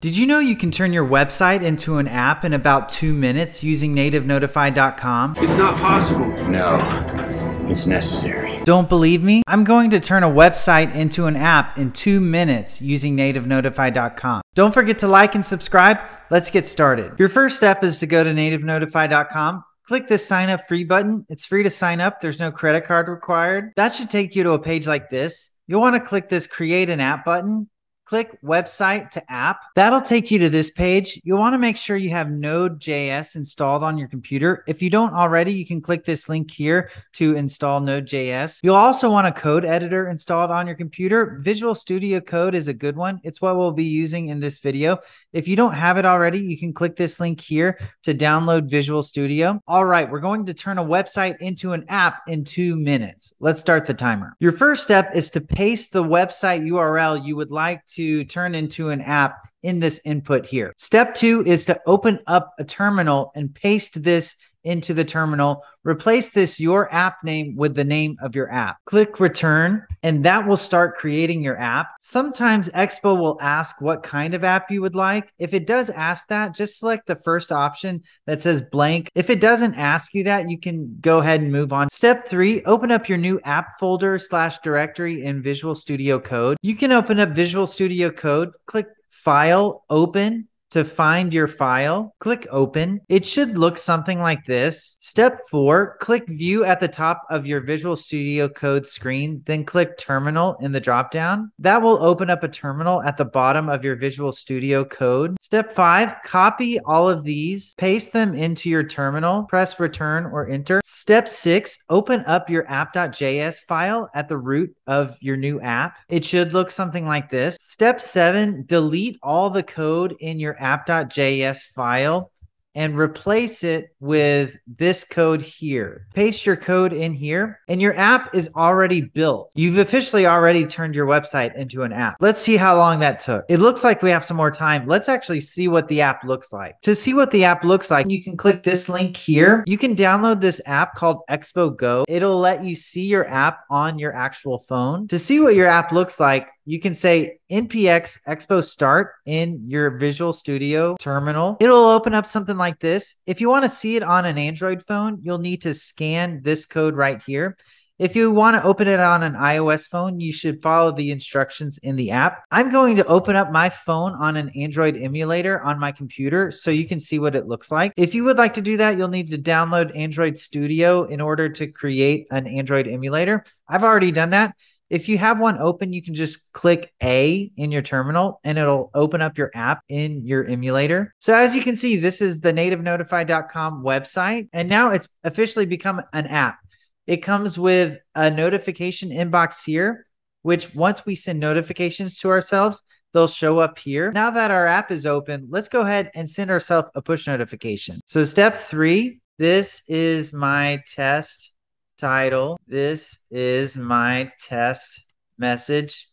Did you know you can turn your website into an app in about two minutes using nativenotify.com? It's not possible. No, it's necessary. Don't believe me? I'm going to turn a website into an app in two minutes using nativenotify.com. Don't forget to like and subscribe. Let's get started. Your first step is to go to nativenotify.com. Click this sign up free button. It's free to sign up. There's no credit card required. That should take you to a page like this. You'll want to click this create an app button click website to app. That'll take you to this page. You'll want to make sure you have Node.js installed on your computer. If you don't already, you can click this link here to install Node.js. You'll also want a code editor installed on your computer. Visual Studio Code is a good one. It's what we'll be using in this video. If you don't have it already, you can click this link here to download Visual Studio. All right, we're going to turn a website into an app in two minutes. Let's start the timer. Your first step is to paste the website URL you would like to to turn into an app in this input here. Step two is to open up a terminal and paste this into the terminal. Replace this your app name with the name of your app. Click return and that will start creating your app. Sometimes Expo will ask what kind of app you would like. If it does ask that, just select the first option that says blank. If it doesn't ask you that, you can go ahead and move on. Step three, open up your new app folder slash directory in Visual Studio Code. You can open up Visual Studio Code, click file, open, to find your file, click open. It should look something like this. Step four, click view at the top of your Visual Studio Code screen, then click terminal in the dropdown. That will open up a terminal at the bottom of your Visual Studio Code. Step five, copy all of these, paste them into your terminal, press return or enter. Step six, open up your app.js file at the root of your new app. It should look something like this. Step seven, delete all the code in your app.js file and replace it with this code here. Paste your code in here, and your app is already built. You've officially already turned your website into an app. Let's see how long that took. It looks like we have some more time. Let's actually see what the app looks like. To see what the app looks like, you can click this link here. You can download this app called Expo Go. It'll let you see your app on your actual phone. To see what your app looks like, you can say npx expo start in your visual studio terminal it'll open up something like this if you want to see it on an android phone you'll need to scan this code right here if you want to open it on an iOS phone, you should follow the instructions in the app. I'm going to open up my phone on an Android emulator on my computer so you can see what it looks like. If you would like to do that, you'll need to download Android Studio in order to create an Android emulator. I've already done that. If you have one open, you can just click A in your terminal and it'll open up your app in your emulator. So as you can see, this is the nativenotify.com website. And now it's officially become an app. It comes with a notification inbox here, which once we send notifications to ourselves, they'll show up here. Now that our app is open, let's go ahead and send ourselves a push notification. So step three, this is my test title. This is my test message.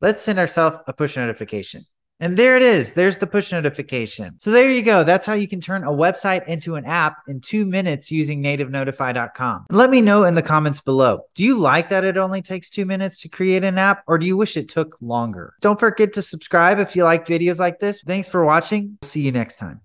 Let's send ourselves a push notification. And there it is. There's the push notification. So there you go. That's how you can turn a website into an app in two minutes using nativenotify.com. Let me know in the comments below. Do you like that it only takes two minutes to create an app or do you wish it took longer? Don't forget to subscribe if you like videos like this. Thanks for watching. See you next time.